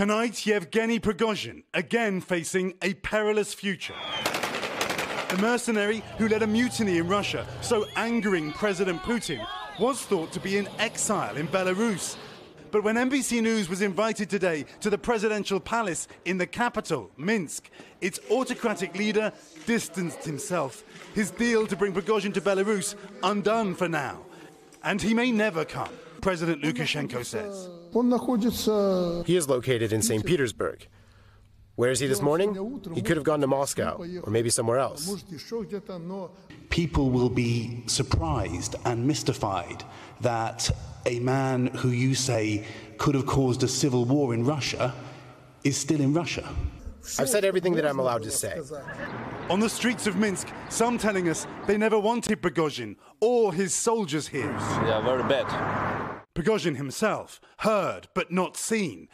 Tonight, Yevgeny Prigozhin again facing a perilous future. The mercenary who led a mutiny in Russia, so angering President Putin, was thought to be in exile in Belarus. But when NBC News was invited today to the presidential palace in the capital, Minsk, its autocratic leader distanced himself. His deal to bring Prigozhin to Belarus undone for now. And he may never come, President Lukashenko says. He is located in St. Petersburg. Where is he this morning? He could have gone to Moscow or maybe somewhere else. People will be surprised and mystified that a man who you say could have caused a civil war in Russia is still in Russia. I've said everything that I'm allowed to say. On the streets of Minsk, some telling us they never wanted Prigozhin or his soldiers here. Yeah, very bad. Prigozhin himself, heard but not seen,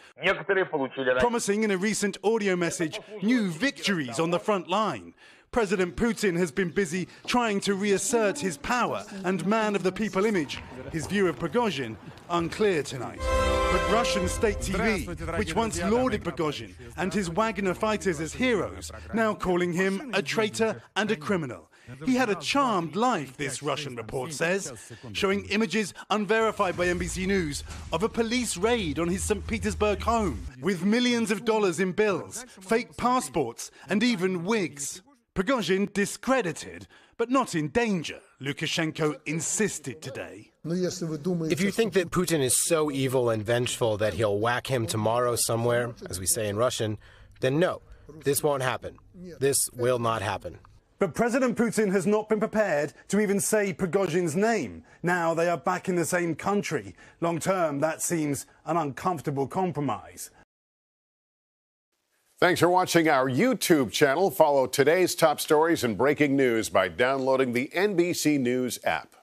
promising in a recent audio message new victories on the front line. President Putin has been busy trying to reassert his power and man of the people image. His view of Prigozhin unclear tonight. But Russian state TV, which once lauded Prigozhin and his Wagner fighters as heroes, now calling him a traitor and a criminal. He had a charmed life, this Russian report says, showing images unverified by NBC News of a police raid on his St. Petersburg home with millions of dollars in bills, fake passports, and even wigs. Prigozhin discredited, but not in danger, Lukashenko insisted today. If you think that Putin is so evil and vengeful that he'll whack him tomorrow somewhere, as we say in Russian, then no, this won't happen. This will not happen. But President Putin has not been prepared to even say Prigozhin's name. Now they are back in the same country. Long term, that seems an uncomfortable compromise. Thanks for watching our YouTube channel. Follow today's top stories and breaking news by downloading the NBC News app.